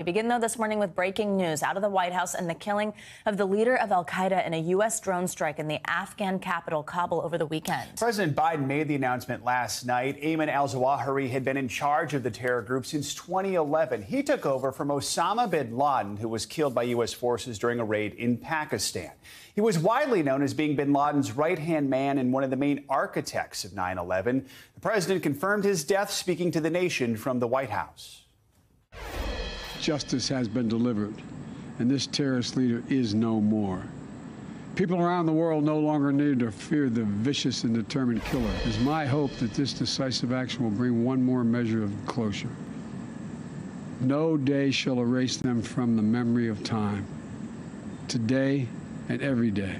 We begin, though, this morning with breaking news out of the White House and the killing of the leader of Al Qaeda in a U.S. drone strike in the Afghan capital, Kabul, over the weekend. President Biden made the announcement last night. Ayman al Zawahiri had been in charge of the terror group since 2011. He took over from Osama bin Laden, who was killed by U.S. forces during a raid in Pakistan. He was widely known as being bin Laden's right hand man and one of the main architects of 9 11. The president confirmed his death, speaking to the nation from the White House justice has been delivered, and this terrorist leader is no more. People around the world no longer need to fear the vicious and determined killer. It is my hope that this decisive action will bring one more measure of closure. No day shall erase them from the memory of time. Today and every day.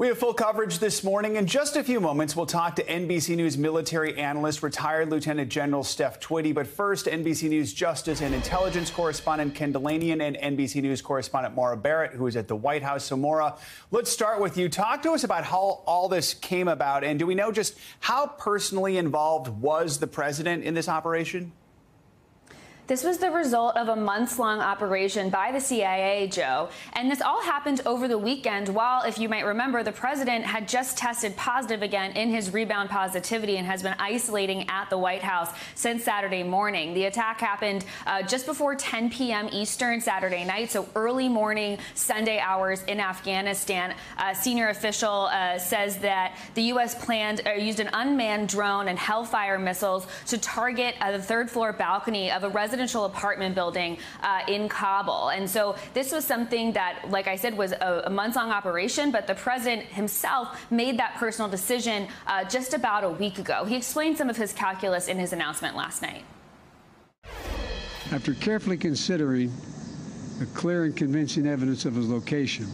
We have full coverage this morning. In just a few moments, we'll talk to NBC News military analyst, retired Lieutenant General Steph Twitty. But first, NBC News Justice and Intelligence correspondent Ken Dilanian and NBC News correspondent Maura Barrett, who is at the White House. So, Maura, let's start with you. Talk to us about how all this came about. And do we know just how personally involved was the president in this operation? This was the result of a months long operation by the CIA, Joe. And this all happened over the weekend while, if you might remember, the president had just tested positive again in his rebound positivity and has been isolating at the White House since Saturday morning. The attack happened uh, just before 10 p.m. Eastern Saturday night, so early morning Sunday hours in Afghanistan. A senior official uh, says that the U.S. planned uh, used an unmanned drone and Hellfire missiles to target uh, the third floor balcony of a residential residential apartment building uh, in Kabul. And so this was something that, like I said, was a, a months long operation, but the president himself made that personal decision uh, just about a week ago. He explained some of his calculus in his announcement last night. After carefully considering the clear and convincing evidence of his location,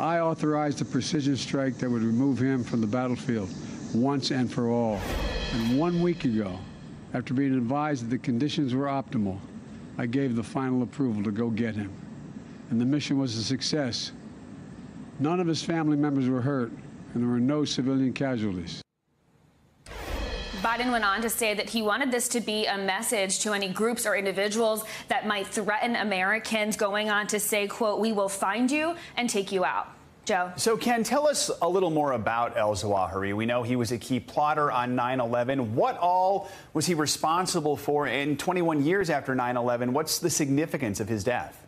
I authorized a precision strike that would remove him from the battlefield once and for all. And one week ago, after being advised that the conditions were optimal, I gave the final approval to go get him. And the mission was a success. None of his family members were hurt, and there were no civilian casualties. Biden went on to say that he wanted this to be a message to any groups or individuals that might threaten Americans, going on to say, quote, we will find you and take you out. Joe. So, Ken, tell us a little more about El Zawahiri. We know he was a key plotter on 9 11. What all was he responsible for in 21 years after 9 11? What's the significance of his death?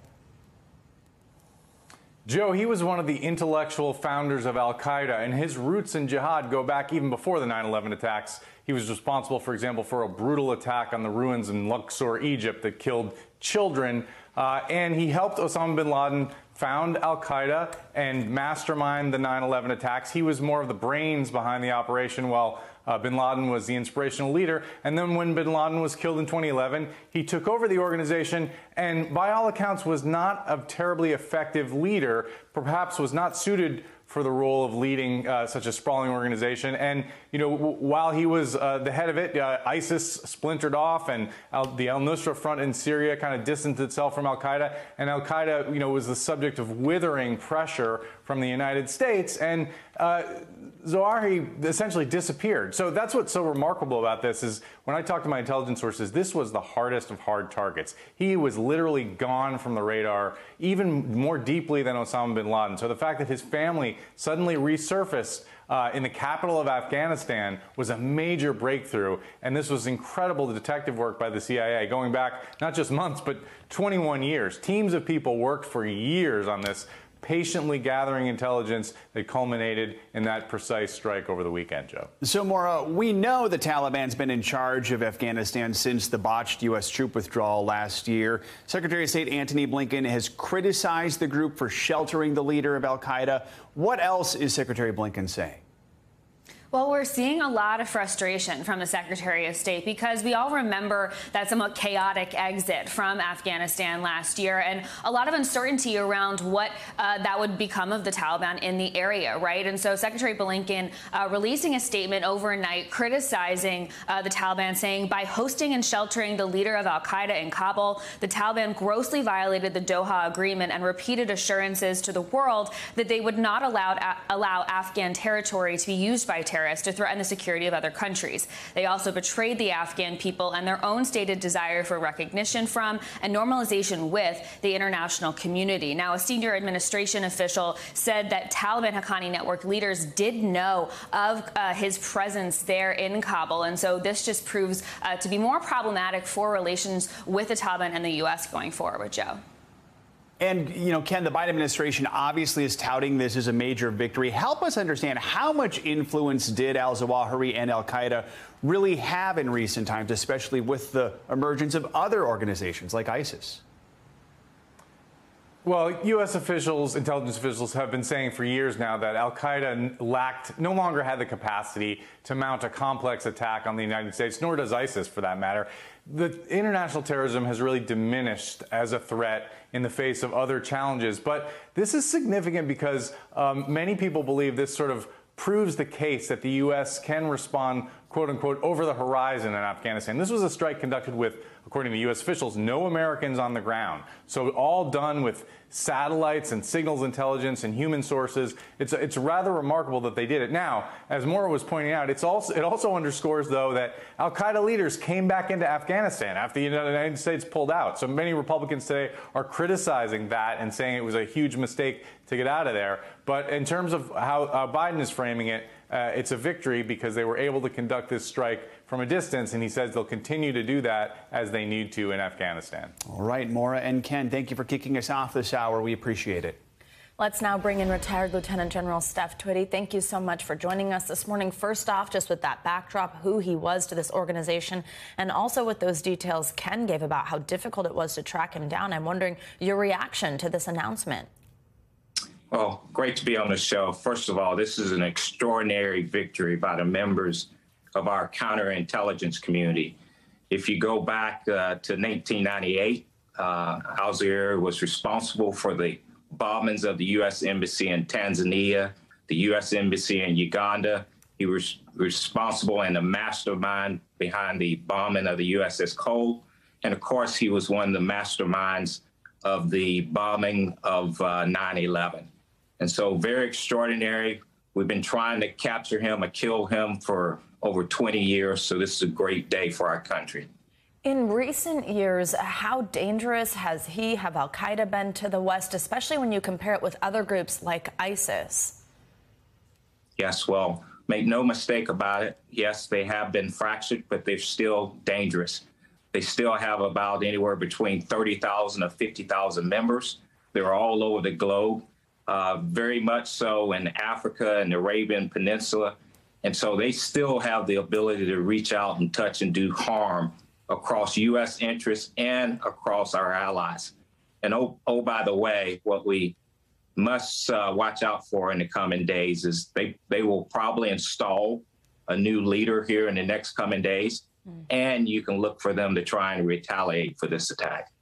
Joe, he was one of the intellectual founders of Al Qaeda, and his roots in jihad go back even before the 9 11 attacks. He was responsible, for example, for a brutal attack on the ruins in Luxor, Egypt, that killed children. Uh, and he helped Osama bin Laden found Al Qaeda and mastermind the 9 11 attacks. He was more of the brains behind the operation while uh, bin Laden was the inspirational leader. And then when bin Laden was killed in 2011, he took over the organization and, by all accounts, was not a terribly effective leader, perhaps was not suited for the role of leading uh, such a sprawling organization. And you know, while he was uh, the head of it, uh, ISIS splintered off, and Al- the Al Nusra Front in Syria kind of distanced itself from Al Qaeda. And Al Qaeda, you know, was the subject of withering pressure from the United States. And uh, essentially disappeared. So that's what's so remarkable about this is when I talked to my intelligence sources, this was the hardest of hard targets. He was literally gone from the radar, even more deeply than Osama bin Laden. So the fact that his family suddenly resurfaced uh, in the capital of Afghanistan was a major breakthrough. And this was incredible detective work by the CIA, going back not just months, but 21 years. Teams of people worked for years on this patiently gathering intelligence that culminated in that precise strike over the weekend, Joe. So, Maura, we know the Taliban's been in charge of Afghanistan since the botched U.S. troop withdrawal last year. Secretary of State Antony Blinken has criticized the group for sheltering the leader of Al Qaeda. What else is Secretary Blinken saying? Well, we're seeing a lot of frustration from the Secretary of State because we all remember that somewhat chaotic exit from Afghanistan last year and a lot of uncertainty around what uh, that would become of the Taliban in the area, right? And so Secretary Blinken uh, releasing a statement overnight criticizing uh, the Taliban, saying by hosting and sheltering the leader of Al Qaeda in Kabul, the Taliban grossly violated the Doha Agreement and repeated assurances to the world that they would not allow, allow Afghan territory to be used by terrorists terrorists to threaten the security of other countries. They also betrayed the Afghan people and their own stated desire for recognition from and normalization with the international community. Now, a senior administration official said that Taliban Haqqani network leaders did know of uh, his presence there in Kabul, and so this just proves uh, to be more problematic for relations with the Taliban and the U.S. going forward, Joe. And, you know, Ken, the Biden administration obviously is touting this as a major victory. Help us understand how much influence did al Zawahiri and al Qaeda really have in recent times, especially with the emergence of other organizations like ISIS? Well, U.S. officials, intelligence officials, have been saying for years now that Al Qaeda lacked, no longer had the capacity to mount a complex attack on the United States, nor does ISIS for that matter. The international terrorism has really diminished as a threat in the face of other challenges. But this is significant because um, many people believe this sort of proves the case that the U.S. can respond, quote unquote, over the horizon in Afghanistan. This was a strike conducted with according to U.S. officials, no Americans on the ground. So all done with satellites and signals intelligence and human sources. It's, it's rather remarkable that they did it. Now, as Maura was pointing out, it's also, it also underscores, though, that Al Qaeda leaders came back into Afghanistan after the United States pulled out. So many Republicans today are criticizing that and saying it was a huge mistake to get out of there. But in terms of how uh, Biden is framing it, uh, it's a victory because they were able to conduct this strike from a distance, and he says they'll continue to do that as they need to in Afghanistan. All right, Maura and Ken, thank you for kicking us off this hour. We appreciate it. Let's now bring in retired Lieutenant General Steph Twitty. Thank you so much for joining us this morning. First off, just with that backdrop, who he was to this organization, and also with those details Ken gave about how difficult it was to track him down, I'm wondering your reaction to this announcement. Well, great to be on the show. First of all, this is an extraordinary victory by the members of our counterintelligence community. If you go back uh, to 1998, uh, Al Zawahiri was responsible for the bombings of the U.S. Embassy in Tanzania, the U.S. Embassy in Uganda. He was responsible and the mastermind behind the bombing of the USS Cole. And of course, he was one of the masterminds of the bombing of uh, 9 11. And so, very extraordinary. We've been trying to capture him or kill him for over 20 years. So, this is a great day for our country. In recent years, how dangerous has he, have Al Qaeda been to the West, especially when you compare it with other groups like ISIS? Yes, well, make no mistake about it. Yes, they have been fractured, but they're still dangerous. They still have about anywhere between 30,000 or 50,000 members. They're all over the globe uh, very much so in Africa and the Arabian Peninsula. And so they still have the ability to reach out and touch and do harm across U.S. interests and across our allies. And oh, oh by the way, what we must uh, watch out for in the coming days is they, they will probably install a new leader here in the next coming days. Mm. And you can look for them to try and retaliate for this attack.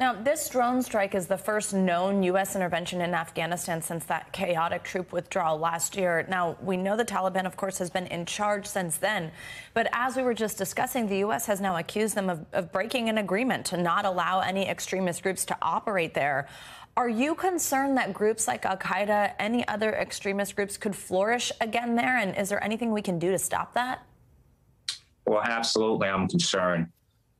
Now, this drone strike is the first known U.S. intervention in Afghanistan since that chaotic troop withdrawal last year. Now, we know the Taliban, of course, has been in charge since then. But as we were just discussing, the U.S. has now accused them of, of breaking an agreement to not allow any extremist groups to operate there. Are you concerned that groups like Al Qaeda, any other extremist groups, could flourish again there? And is there anything we can do to stop that? Well, absolutely, I'm concerned.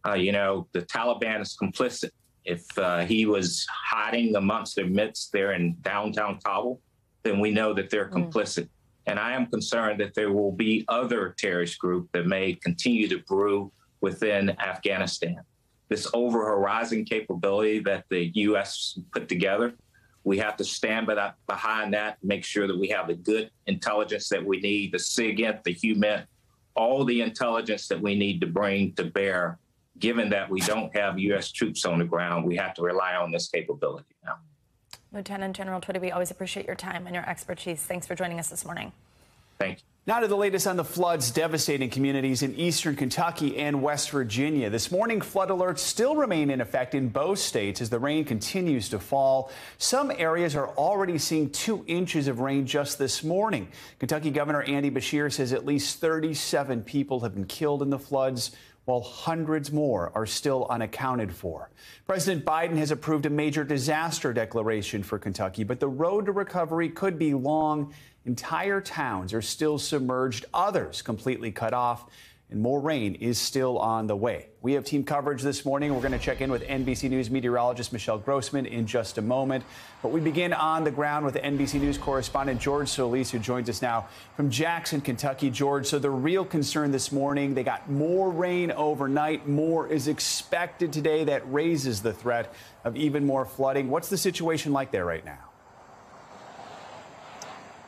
Uh, you know, the Taliban is complicit if uh, he was hiding amongst their midst there in downtown Kabul, then we know that they're mm. complicit. And I am concerned that there will be other terrorist groups that may continue to brew within Afghanistan. This over horizon capability that the U.S. put together, we have to stand that, behind that, make sure that we have the good intelligence that we need, the SIGINT, the HUMINT, all the intelligence that we need to bring to bear given that we don't have U.S. troops on the ground, we have to rely on this capability now. Lieutenant General Twitty, we always appreciate your time and your expertise. Thanks for joining us this morning. Thank you. Now to the latest on the floods devastating communities in eastern Kentucky and West Virginia. This morning, flood alerts still remain in effect in both states as the rain continues to fall. Some areas are already seeing two inches of rain just this morning. Kentucky Governor Andy Beshear says at least 37 people have been killed in the floods. While hundreds more are still unaccounted for. President Biden has approved a major disaster declaration for Kentucky, but the road to recovery could be long. Entire towns are still submerged, others completely cut off and more rain is still on the way. We have team coverage this morning. We're going to check in with NBC News meteorologist Michelle Grossman in just a moment. But we begin on the ground with NBC News correspondent George Solis, who joins us now from Jackson, Kentucky. George, so the real concern this morning, they got more rain overnight. More is expected today. That raises the threat of even more flooding. What's the situation like there right now?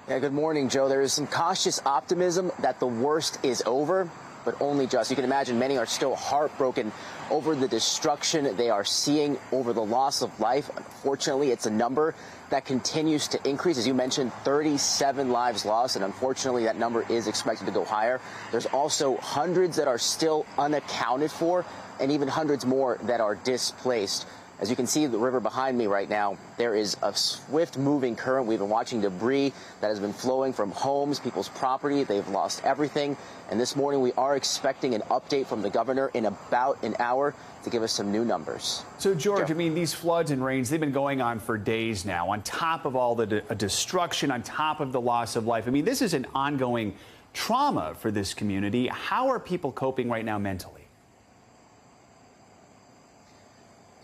Yeah, good morning, Joe. There is some cautious optimism that the worst is over but only just. You can imagine many are still heartbroken over the destruction they are seeing, over the loss of life. Unfortunately, it's a number that continues to increase. As you mentioned, 37 lives lost, and unfortunately, that number is expected to go higher. There's also hundreds that are still unaccounted for, and even hundreds more that are displaced. As you can see the river behind me right now, there is a swift moving current. We've been watching debris that has been flowing from homes, people's property. They've lost everything. And this morning we are expecting an update from the governor in about an hour to give us some new numbers. So, George, I mean, these floods and rains, they've been going on for days now, on top of all the de uh, destruction, on top of the loss of life. I mean, this is an ongoing trauma for this community. How are people coping right now mentally?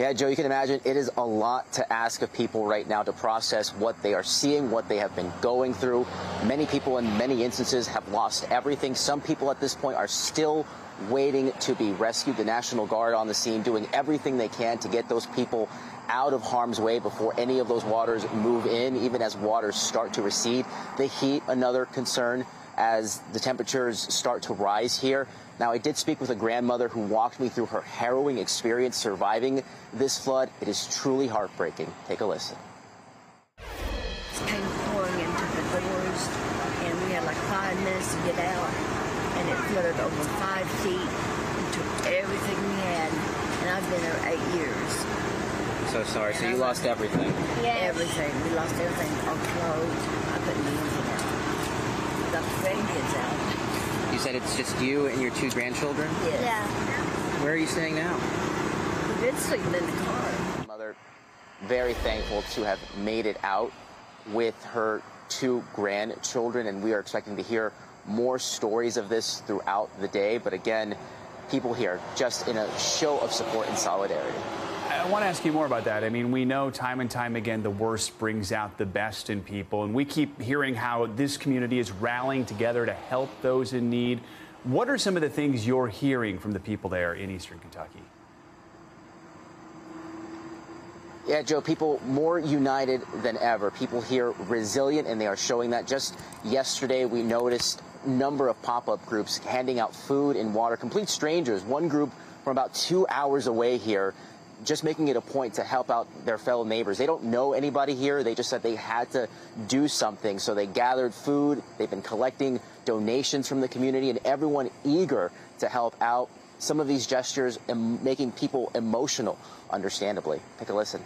Yeah, Joe, you can imagine it is a lot to ask of people right now to process what they are seeing, what they have been going through. Many people in many instances have lost everything. Some people at this point are still waiting to be rescued. The National Guard on the scene doing everything they can to get those people out of harm's way before any of those waters move in, even as waters start to recede. The heat, another concern as the temperatures start to rise here. Now, I did speak with a grandmother who walked me through her harrowing experience surviving this flood. It is truly heartbreaking. Take a listen. It came pouring into the doors, and we had like five minutes to get out, and it flooded over five feet and took everything we had. And I've been there eight years. So sorry. So you lost everything? Yeah. Everything. We lost everything. Our clothes. I couldn't do anything else. We got the grandkids out. You said it's just you and your two grandchildren? Yes. Yeah. Where are you staying now? We've been sleeping in the car. Mother, very thankful to have made it out with her two grandchildren, and we are expecting to hear more stories of this throughout the day. But again, people here just in a show of support and solidarity. I want to ask you more about that. I mean, we know time and time again the worst brings out the best in people, and we keep hearing how this community is rallying together to help those in need. What are some of the things you're hearing from the people there in eastern Kentucky? Yeah, Joe, people more united than ever. People here resilient, and they are showing that. Just yesterday, we noticed number of pop-up groups handing out food and water, complete strangers. One group from about two hours away here just making it a point to help out their fellow neighbors. They don't know anybody here. They just said they had to do something. So they gathered food. They've been collecting donations from the community and everyone eager to help out. Some of these gestures making people emotional, understandably. Take a listen.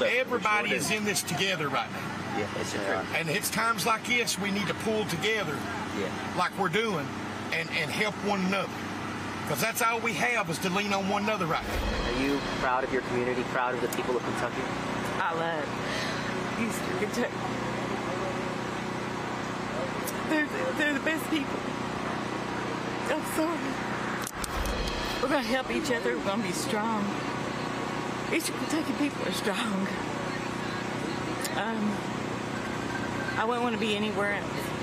Everybody is in this together right now. Yeah, it's. And it's times like this we need to pull together yeah. like we're doing and, and help one another. Because that's all we have is to lean on one another right now. Are you proud of your community, proud of the people of Kentucky? I love Eastern Kentucky. They're, they're the best people. I'm sorry. We're going to help each other. We're going to be strong. Eastern Kentucky people are strong. Um, I wouldn't want to be anywhere else.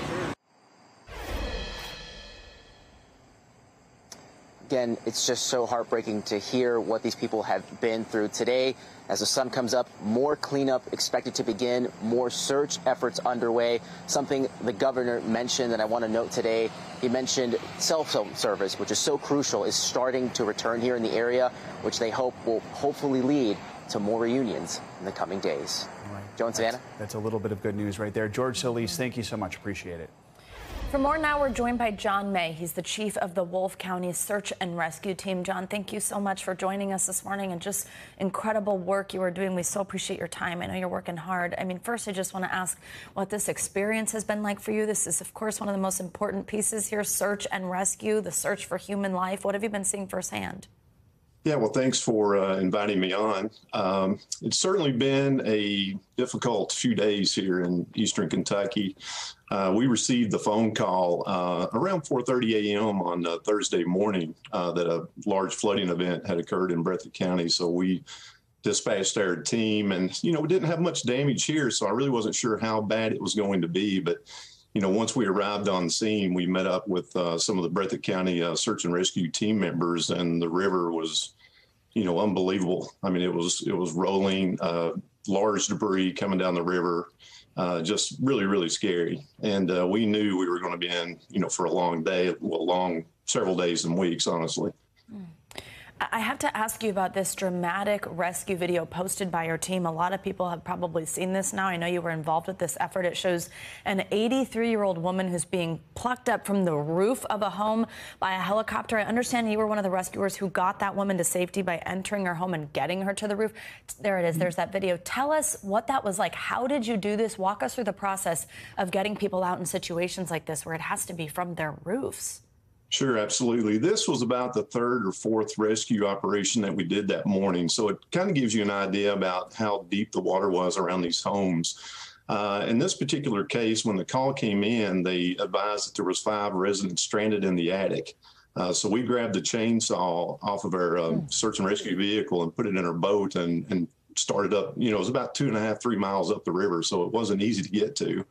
Again, it's just so heartbreaking to hear what these people have been through today. As the sun comes up, more cleanup expected to begin, more search efforts underway. Something the governor mentioned that I want to note today. He mentioned cell phone service, which is so crucial, is starting to return here in the area, which they hope will hopefully lead to more reunions in the coming days. Right. Joe and Savannah? That's, that's, a little bit of good news right there. George Solis, thank you so much. Appreciate it. For more now, we're joined by John May. He's the chief of the Wolfe County Search and Rescue Team. John, thank you so much for joining us this morning and just incredible work you are doing. We so appreciate your time. I know you're working hard. I mean, first, I just want to ask what this experience has been like for you. This is, of course, one of the most important pieces here search and rescue, the search for human life. What have you been seeing firsthand? Yeah, well, thanks for uh, inviting me on. Um, it's certainly been a difficult few days here in Eastern Kentucky. Uh, we received the phone call uh, around 4:30 a.m. on uh, Thursday morning uh, that a large flooding event had occurred in Breathitt County. So we dispatched our team, and you know we didn't have much damage here, so I really wasn't sure how bad it was going to be, but you know, once we arrived on scene, we met up with uh, some of the Breathitt County uh, search and rescue team members, and the river was, you know, unbelievable. I mean, it was it was rolling, large debris coming down the river, uh, just really really scary. And uh, we knew we were going to be in, you know, for a long day, well, long several days and weeks, honestly. Mm. I have to ask you about this dramatic rescue video posted by your team. A lot of people have probably seen this now. I know you were involved with this effort. It shows an 83 year old woman who's being plucked up from the roof of a home by a helicopter. I understand you were one of the rescuers who got that woman to safety by entering her home and getting her to the roof. There it is. There's that video. Tell us what that was like. How did you do this? Walk us through the process of getting people out in situations like this where it has to be from their roofs. Sure, absolutely. This was about the third or fourth rescue operation that we did that morning. So it kind of gives you an idea about how deep the water was around these homes. Uh, in this particular case, when the call came in, they advised that there was five residents stranded in the attic. Uh, so we grabbed the chainsaw off of our uh, search and rescue vehicle and put it in our boat and, and started up. You know, it was about two and a half, three miles up the river, so it wasn't easy to get to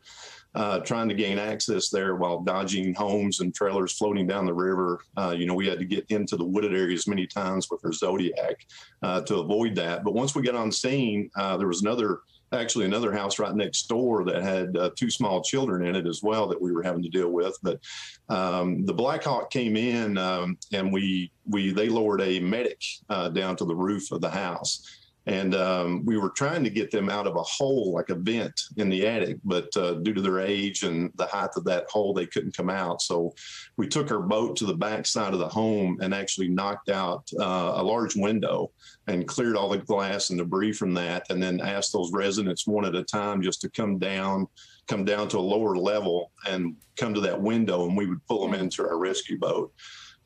uh, trying to gain access there while dodging homes and trailers floating down the river. Uh, you know, we had to get into the wooded areas many times with our Zodiac uh, to avoid that. But once we got on scene, uh, there was another, actually another house right next door that had uh, two small children in it as well that we were having to deal with. But um, the Blackhawk came in um, and we we they lowered a medic uh, down to the roof of the house and um, we were trying to get them out of a hole like a vent in the attic but uh, due to their age and the height of that hole they couldn't come out. So we took our boat to the back side of the home and actually knocked out uh, a large window and cleared all the glass and debris from that and then asked those residents one at a time just to come down come down to a lower level and come to that window and we would pull them into our rescue boat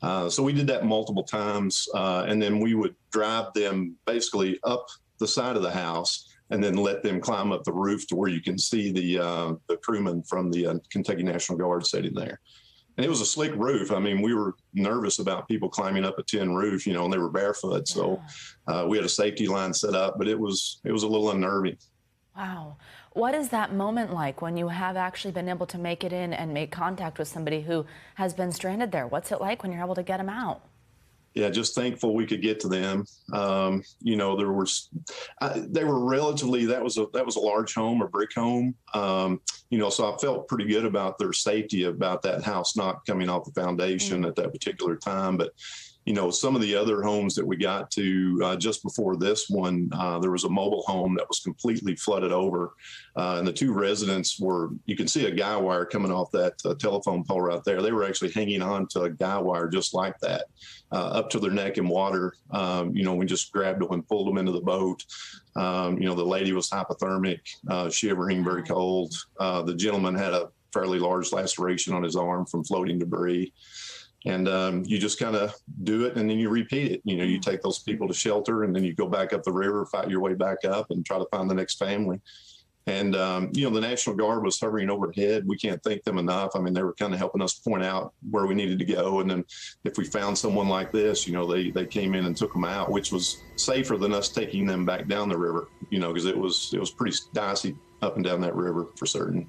uh, so we did that multiple times, uh, and then we would drive them basically up the side of the house, and then let them climb up the roof to where you can see the uh, the crewmen from the uh, Kentucky National Guard sitting there. And it was a slick roof. I mean, we were nervous about people climbing up a tin roof, you know, and they were barefoot. So uh, we had a safety line set up, but it was it was a little unnerving. Wow. What is that moment like when you have actually been able to make it in and make contact with somebody who has been stranded there? What's it like when you're able to get them out? yeah, just thankful we could get to them. Um, you know, there was, I, they were relatively that was a that was a large home, a brick home. Um, you know, so I felt pretty good about their safety about that house not coming off the foundation mm-hmm. at that particular time. But you know, some of the other homes that we got to uh, just before this one, uh, there was a mobile home that was completely flooded over. Uh, and the two residents were, you can see a guy wire coming off that uh, telephone pole right there. They were actually hanging on to a guy wire just like that, uh, up to their neck in water. Um, you know, we just grabbed them and pulled them into the boat. Um, you know, the lady was hypothermic, uh, shivering, very cold. the gentleman had a fairly large laceration on his arm from floating debris and um, you just kind of do it and then you repeat it. You know you take those people to shelter and then you go back up the river fight your way back up and try to find the next family. And um, you know the national guard was hovering overhead. We can't thank them enough. I mean they were kind of helping us point out where we needed to go. And then if we found someone like this you know they they came in and took them out which was safer than us taking them back down the river you know because it was it was pretty dicey up and down that river for certain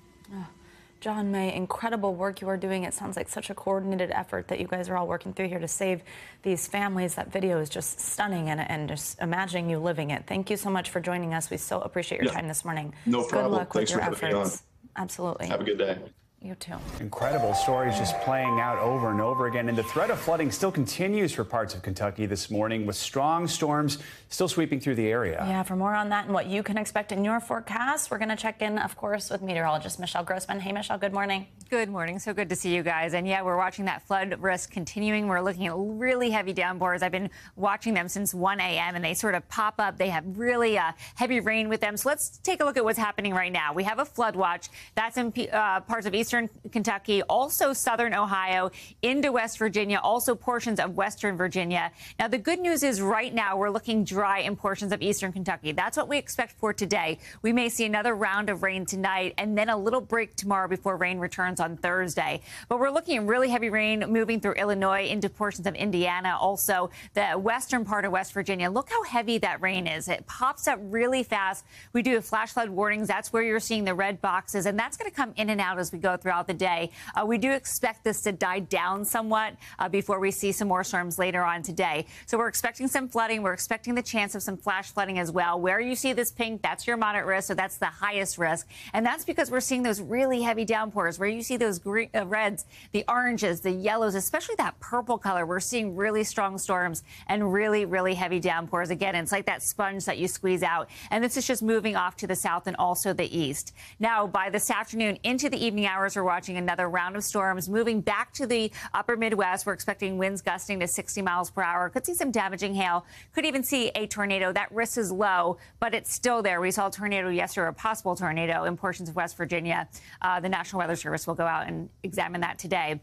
John May, incredible work you are doing. It sounds like such a coordinated effort that you guys are all working through here to save these families. That video is just stunning and, and just imagining you living it. Thank you so much for joining us. We so appreciate your yeah. time this morning. No problem. Good luck Thanks with your efforts. Absolutely. Have a good day. You too. Incredible stories just playing out over and over again. And the threat of flooding still continues for parts of Kentucky this morning with strong storms still sweeping through the area. Yeah, for more on that and what you can expect in your forecast, we're going to check in, of course, with meteorologist Michelle Grossman. Hey, Michelle, good morning. Good morning. So good to see you guys. And yeah, we're watching that flood risk continuing. We're looking at really heavy downpours. I've been watching them since 1 a.m. and they sort of pop up. They have really uh, heavy rain with them. So let's take a look at what's happening right now. We have a flood watch that's in uh, parts of eastern Kentucky, also southern Ohio, into West Virginia, also portions of western Virginia. Now, the good news is right now we're looking dry in portions of eastern Kentucky. That's what we expect for today. We may see another round of rain tonight and then a little break tomorrow before rain returns on Thursday. But we're looking at really heavy rain moving through Illinois into portions of Indiana, also the western part of West Virginia. Look how heavy that rain is. It pops up really fast. We do have flash flood warnings. That's where you're seeing the red boxes, and that's going to come in and out as we go throughout the day. Uh, we do expect this to die down somewhat uh, before we see some more storms later on today. So we're expecting some flooding. We're expecting the chance of some flash flooding as well. Where you see this pink, that's your moderate risk, so that's the highest risk. And that's because we're seeing those really heavy downpours where you see those green, uh, reds, the oranges, the yellows, especially that purple color. We're seeing really strong storms and really, really heavy downpours. Again, it's like that sponge that you squeeze out. And this is just moving off to the south and also the east. Now, by this afternoon into the evening hours, we're watching another round of storms moving back to the upper Midwest. We're expecting winds gusting to 60 miles per hour. Could see some damaging hail. Could even see a tornado. That risk is low, but it's still there. We saw a tornado yesterday, a possible tornado in portions of West Virginia. Uh, the National Weather Service will go out and examine that today.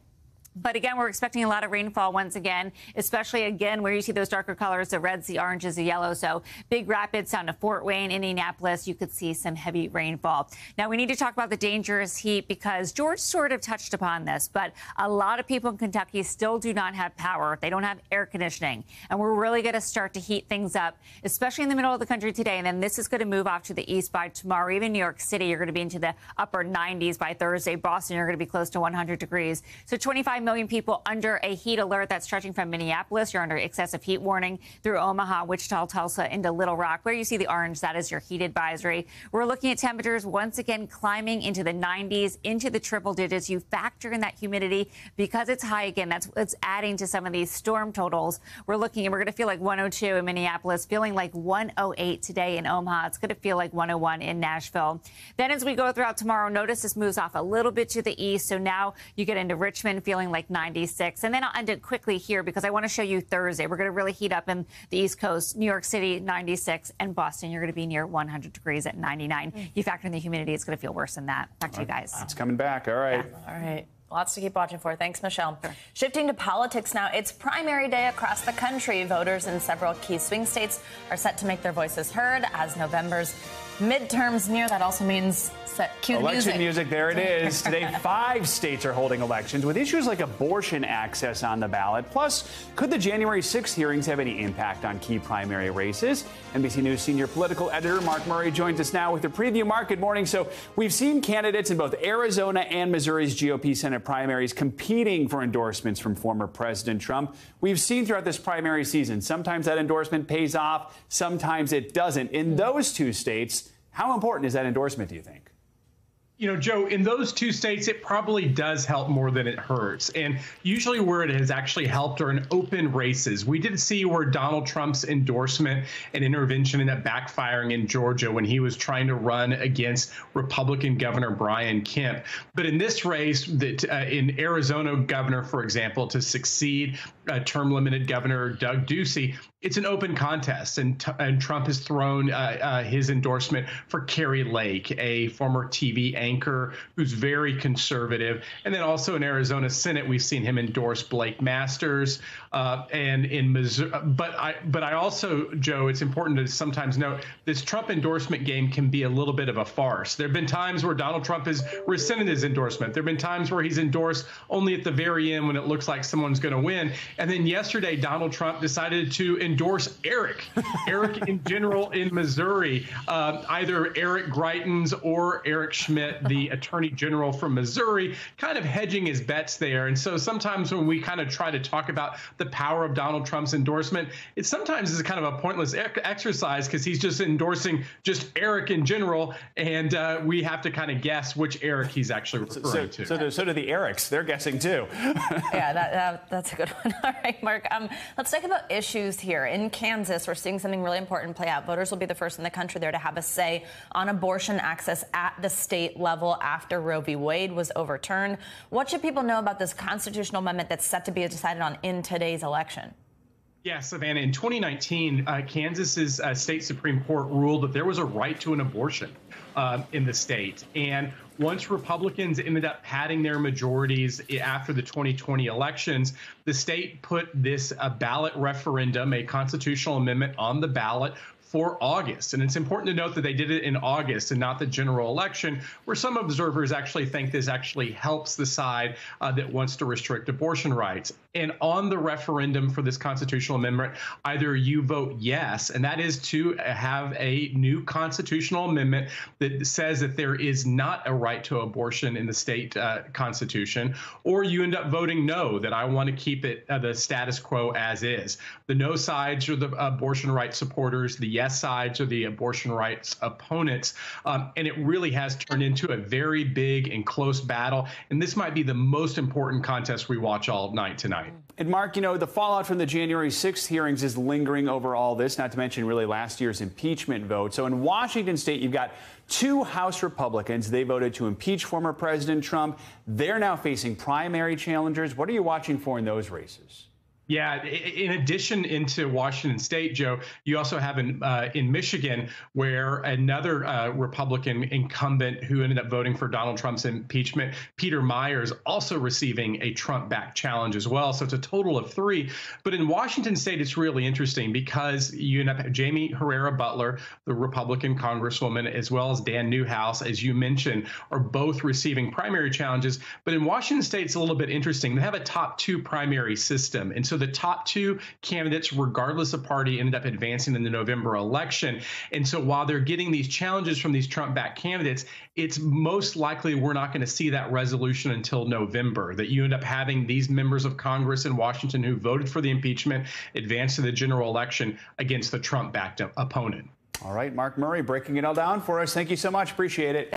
But again, we're expecting a lot of rainfall once again, especially again where you see those darker colors, the reds, the oranges, the yellow. So Big Rapids down to Fort Wayne, Indianapolis, you could see some heavy rainfall. Now we need to talk about the dangerous heat because George sort of touched upon this, but a lot of people in Kentucky still do not have power. They don't have air conditioning. And we're really going to start to heat things up, especially in the middle of the country today. And then this is going to move off to the east by tomorrow. Even New York City, you're going to be into the upper 90s by Thursday. Boston, you're going to be close to 100 degrees. So 25 million people under a heat alert that's stretching from Minneapolis. You're under excessive heat warning through Omaha, Wichita, Tulsa, into Little Rock. Where you see the orange, that is your heat advisory. We're looking at temperatures once again climbing into the 90s, into the triple digits. You factor in that humidity because it's high again. That's it's adding to some of these storm totals. We're looking, and we're going to feel like 102 in Minneapolis, feeling like 108 today in Omaha. It's going to feel like 101 in Nashville. Then as we go throughout tomorrow, notice this moves off a little bit to the east. So now you get into Richmond feeling like 96. And then I'll end it quickly here because I want to show you Thursday. We're going to really heat up in the East Coast, New York City, 96, and Boston. You're going to be near 100 degrees at 99. Mm. You factor in the humidity, it's going to feel worse than that. Back to you guys. It's coming back. All right. Yeah. All right. Lots to keep watching for. Thanks, Michelle. Sure. Shifting to politics now, it's primary day across the country. Voters in several key swing states are set to make their voices heard as November's midterms near. That also means set cue Election music. music, there it is. Today, five states are holding elections with issues like abortion access on the ballot. Plus, could the January 6 hearings have any impact on key primary races? NBC News senior political editor Mark Murray joins us now with a preview. Mark, good morning. So, we've seen candidates in both Arizona and Missouri's GOP Senate primaries competing for endorsements from former President Trump. We've seen throughout this primary season, sometimes that endorsement pays off, sometimes it doesn't. In those two states, how important is that endorsement, do you think? you know, Joe, in those two states, it probably does help more than it hurts. And usually, where it has actually helped are in open races. We did see where Donald Trump's endorsement and intervention ended up backfiring in Georgia when he was trying to run against Republican Governor Brian Kemp. But in this race, that uh, in Arizona governor, for example, to succeed uh, term limited Governor Doug Ducey, it's an open contest, and, and Trump has thrown uh, uh, his endorsement for Kari Lake, a former TV anchor who's very conservative, and then also in Arizona Senate, we've seen him endorse Blake Masters, uh, and in Missouri. But I, but I also, Joe, it's important to sometimes note this Trump endorsement game can be a little bit of a farce. There have been times where Donald Trump has rescinded his endorsement. There have been times where he's endorsed only at the very end when it looks like someone's going to win. And then yesterday, Donald Trump decided to endorse Eric, Eric in general in Missouri, uh, either Eric Greitens or Eric Schmitt, the attorney general from Missouri, kind of hedging his bets there. And so sometimes when we kind of try to talk about the power of Donald Trump's endorsement, it sometimes is kind of a pointless exercise because he's just endorsing just Eric in general. And uh, we have to kind of guess which Eric he's actually referring so, to. So do, so do the Erics. They're guessing too. yeah, that, that, that's a good one. All right, Mark. Um, let's talk about issues here. In Kansas, we're seeing something really important play out. Voters will be the first in the country there to have a say on abortion access at the state level after Roe v. Wade was overturned. What should people know about this constitutional amendment that's set to be decided on in today's election? Yeah, Savannah, in 2019, uh, Kansas's uh, state Supreme Court ruled that there was a right to an abortion uh, in the state. And once Republicans ended up padding their majorities after the 2020 elections, the state put this uh, ballot referendum, a constitutional amendment, on the ballot for August. And it's important to note that they did it in August and not the general election, where some observers actually think this actually helps the side uh, that wants to restrict abortion rights. And on the referendum for this constitutional amendment, either you vote yes, and that is to have a new constitutional amendment that says that there is not a right to abortion in the state uh, constitution, or you end up voting no, that I want to keep it uh, the status quo as is. The no sides are the abortion rights supporters, the yes sides or the abortion rights opponents. Um, and it really has turned into a very big and close battle. And this might be the most important contest we watch all night tonight. And Mark, you know, the fallout from the January 6th hearings is lingering over all this, not to mention really last year's impeachment vote. So in Washington state, you've got two House Republicans. They voted to impeach former President Trump. They're now facing primary challengers. What are you watching for in those races? Yeah, in addition into Washington State, Joe, you also have in uh, in Michigan where another uh, Republican incumbent who ended up voting for Donald Trump's impeachment, Peter Meijer, also receiving a Trump-backed challenge as well. So it's a total of three. But in Washington State, it's really interesting because you end up Jaime Herrera Beutler, the Republican Congresswoman, as well as Dan Newhouse, as you mentioned, are both receiving primary challenges. But in Washington State, it's a little bit interesting. They have a top two primary system, and so so the top two candidates, regardless of party, ended up advancing in the November election. And so while they're getting these challenges from these Trump backed candidates, it's most likely we're not going to see that resolution until November, that you end up having these members of Congress in Washington who voted for the impeachment advance to the general election against the Trump backed opponent. All right, Mark Murray breaking it all down for us. Thank you so much. Appreciate it.